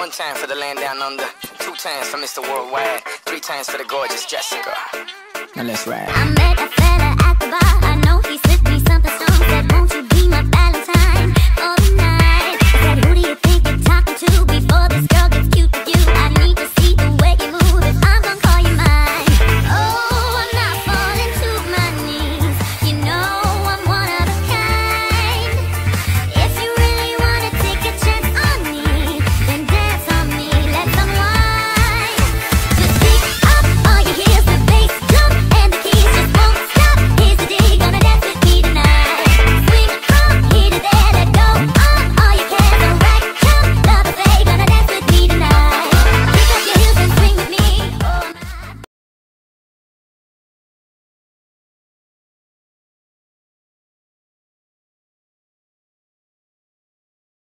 One time for the land down under, two times for Mr. Worldwide, three times for the gorgeous Jessica. Now let's ride.